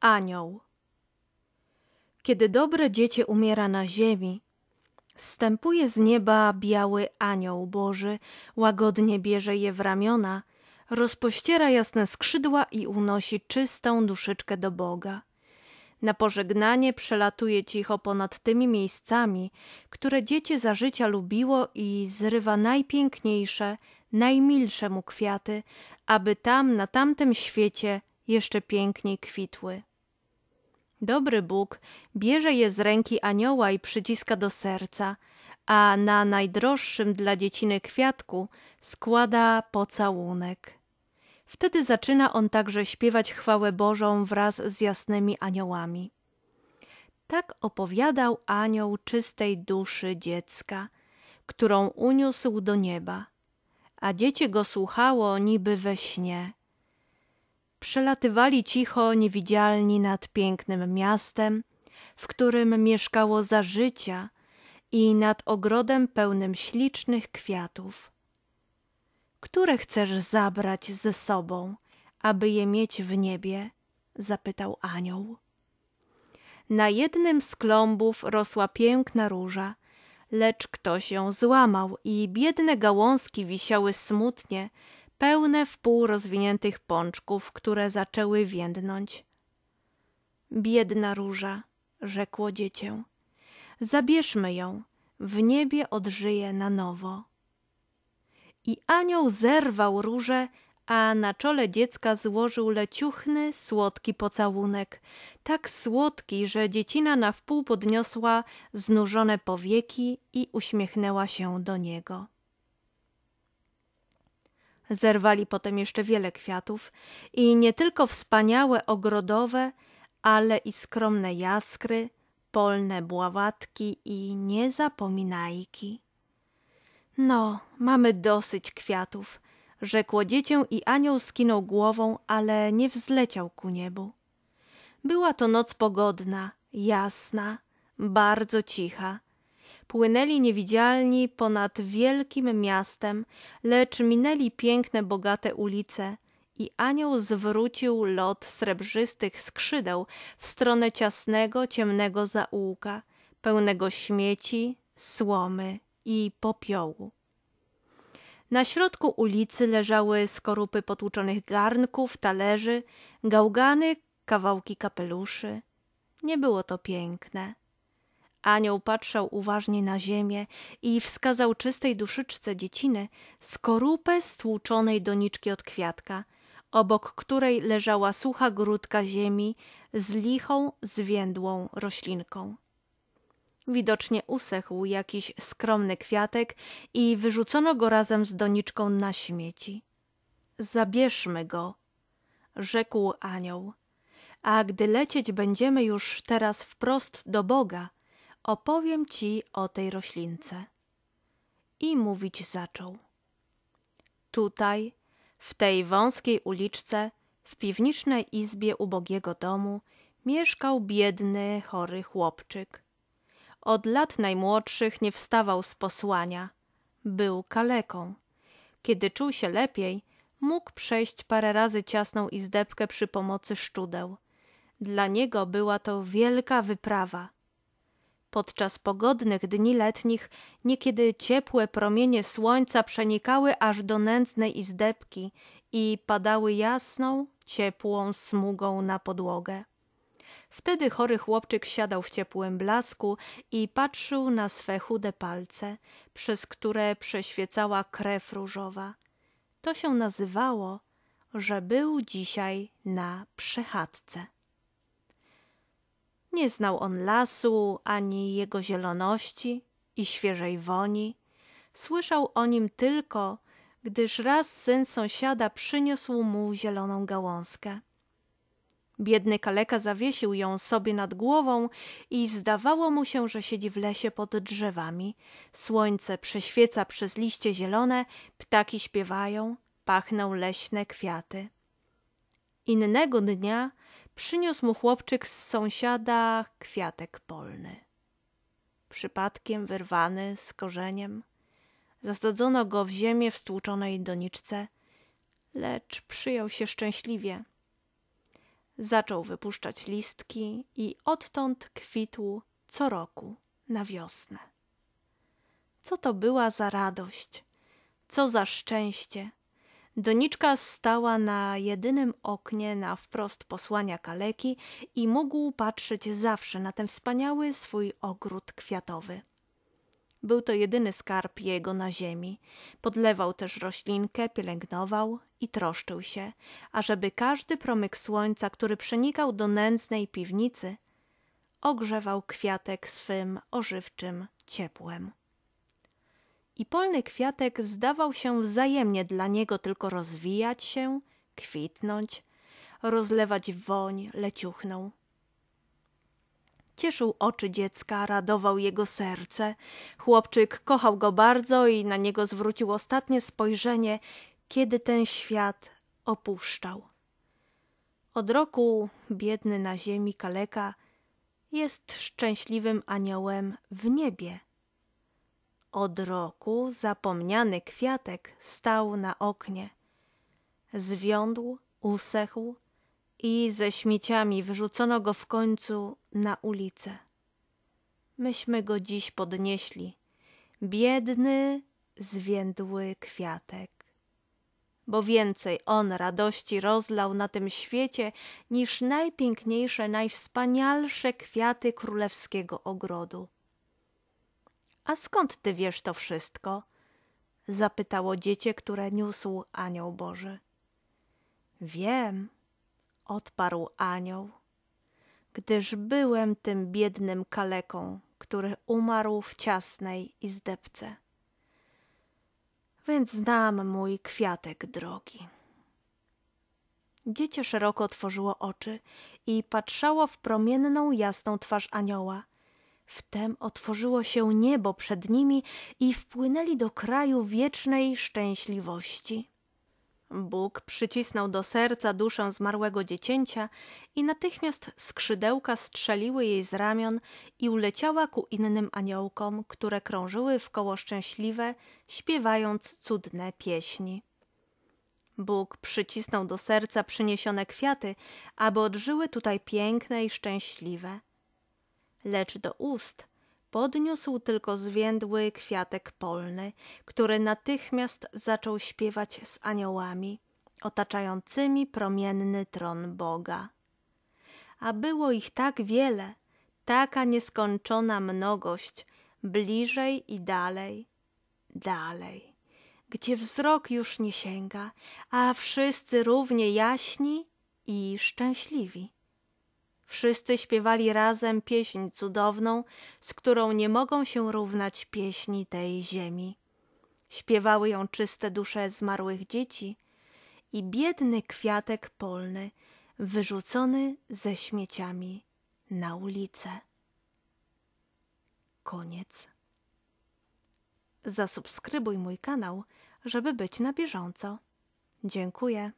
Anioł Kiedy dobre dziecię umiera na ziemi, stępuje z nieba biały anioł Boży, łagodnie bierze je w ramiona, rozpościera jasne skrzydła i unosi czystą duszyczkę do Boga. Na pożegnanie przelatuje cicho ponad tymi miejscami, które dziecię za życia lubiło i zrywa najpiękniejsze, najmilsze mu kwiaty, aby tam, na tamtym świecie jeszcze piękniej kwitły. Dobry Bóg bierze je z ręki anioła i przyciska do serca, a na najdroższym dla dzieciny kwiatku składa pocałunek. Wtedy zaczyna on także śpiewać chwałę Bożą wraz z jasnymi aniołami. Tak opowiadał anioł czystej duszy dziecka, którą uniósł do nieba, a dziecię go słuchało niby we śnie. Przelatywali cicho, niewidzialni nad pięknym miastem, w którym mieszkało za życia i nad ogrodem pełnym ślicznych kwiatów. Które chcesz zabrać ze sobą, aby je mieć w niebie? zapytał anioł. Na jednym z klombów rosła piękna róża, lecz ktoś ją złamał i biedne gałązki wisiały smutnie, pełne wpół rozwiniętych pączków, które zaczęły więdnąć. Biedna róża, rzekło dziecię, zabierzmy ją, w niebie odżyje na nowo. I anioł zerwał różę, a na czole dziecka złożył leciuchny, słodki pocałunek, tak słodki, że dziecina na wpół podniosła znużone powieki i uśmiechnęła się do niego. Zerwali potem jeszcze wiele kwiatów i nie tylko wspaniałe ogrodowe, ale i skromne jaskry, polne bławatki i niezapominajki. No, mamy dosyć kwiatów, rzekło dziecię i anioł skinął głową, ale nie wzleciał ku niebu. Była to noc pogodna, jasna, bardzo cicha Płynęli niewidzialni ponad wielkim miastem, lecz minęli piękne, bogate ulice i anioł zwrócił lot srebrzystych skrzydeł w stronę ciasnego, ciemnego zaułka, pełnego śmieci, słomy i popiołu. Na środku ulicy leżały skorupy potłuczonych garnków, talerzy, gałgany, kawałki kapeluszy. Nie było to piękne. Anioł patrzał uważnie na ziemię i wskazał czystej duszyczce dzieciny skorupę stłuczonej doniczki od kwiatka, obok której leżała sucha grudka ziemi z lichą, zwiędłą roślinką. Widocznie usechł jakiś skromny kwiatek i wyrzucono go razem z doniczką na śmieci. Zabierzmy go, rzekł anioł, a gdy lecieć będziemy już teraz wprost do Boga – opowiem ci o tej roślince. I mówić zaczął. Tutaj, w tej wąskiej uliczce, w piwnicznej izbie ubogiego domu, mieszkał biedny, chory chłopczyk. Od lat najmłodszych nie wstawał z posłania. Był kaleką. Kiedy czuł się lepiej, mógł przejść parę razy ciasną izdebkę przy pomocy szczudeł. Dla niego była to wielka wyprawa – Podczas pogodnych dni letnich niekiedy ciepłe promienie słońca przenikały aż do nędznej izdebki i padały jasną, ciepłą smugą na podłogę. Wtedy chory chłopczyk siadał w ciepłym blasku i patrzył na swe chude palce, przez które przeświecała krew różowa. To się nazywało, że był dzisiaj na przechadzce. Nie znał on lasu, ani jego zieloności i świeżej woni. Słyszał o nim tylko, gdyż raz syn sąsiada przyniósł mu zieloną gałązkę. Biedny kaleka zawiesił ją sobie nad głową i zdawało mu się, że siedzi w lesie pod drzewami. Słońce prześwieca przez liście zielone, ptaki śpiewają, pachną leśne kwiaty. Innego dnia przyniósł mu chłopczyk z sąsiada kwiatek polny. Przypadkiem wyrwany z korzeniem, zasadzono go w ziemię w stłuczonej doniczce, lecz przyjął się szczęśliwie. zaczął wypuszczać listki i odtąd kwitł co roku na wiosnę. Co to była za radość, co za szczęście. Doniczka stała na jedynym oknie na wprost posłania kaleki i mógł patrzeć zawsze na ten wspaniały swój ogród kwiatowy. Był to jedyny skarb jego na ziemi. Podlewał też roślinkę, pielęgnował i troszczył się, ażeby każdy promyk słońca, który przenikał do nędznej piwnicy, ogrzewał kwiatek swym ożywczym ciepłem. I polny kwiatek zdawał się wzajemnie dla niego tylko rozwijać się, kwitnąć, rozlewać woń leciuchną. Cieszył oczy dziecka, radował jego serce. Chłopczyk kochał go bardzo i na niego zwrócił ostatnie spojrzenie, kiedy ten świat opuszczał. Od roku biedny na ziemi kaleka jest szczęśliwym aniołem w niebie. Od roku zapomniany kwiatek stał na oknie. Zwiądł, usechł, i ze śmieciami wyrzucono go w końcu na ulicę. Myśmy go dziś podnieśli, biedny, zwiędły kwiatek. Bo więcej on radości rozlał na tym świecie niż najpiękniejsze, najwspanialsze kwiaty królewskiego ogrodu. A skąd ty wiesz to wszystko? zapytało dziecię, które niósł anioł Boży. Wiem, odparł anioł, gdyż byłem tym biednym kaleką, który umarł w ciasnej izdebce. Więc znam mój kwiatek drogi. Dziecię szeroko otworzyło oczy i patrzało w promienną, jasną twarz anioła. Wtem otworzyło się niebo przed nimi i wpłynęli do kraju wiecznej szczęśliwości. Bóg przycisnął do serca duszę zmarłego dziecięcia i natychmiast skrzydełka strzeliły jej z ramion i uleciała ku innym aniołkom, które krążyły w koło szczęśliwe, śpiewając cudne pieśni. Bóg przycisnął do serca przyniesione kwiaty, aby odżyły tutaj piękne i szczęśliwe. Lecz do ust podniósł tylko zwiędły kwiatek polny, który natychmiast zaczął śpiewać z aniołami, otaczającymi promienny tron Boga. A było ich tak wiele, taka nieskończona mnogość, bliżej i dalej, dalej, gdzie wzrok już nie sięga, a wszyscy równie jaśni i szczęśliwi. Wszyscy śpiewali razem pieśń cudowną, z którą nie mogą się równać pieśni tej ziemi. Śpiewały ją czyste dusze zmarłych dzieci i biedny kwiatek polny, wyrzucony ze śmieciami na ulicę. Koniec. Zasubskrybuj mój kanał, żeby być na bieżąco. Dziękuję.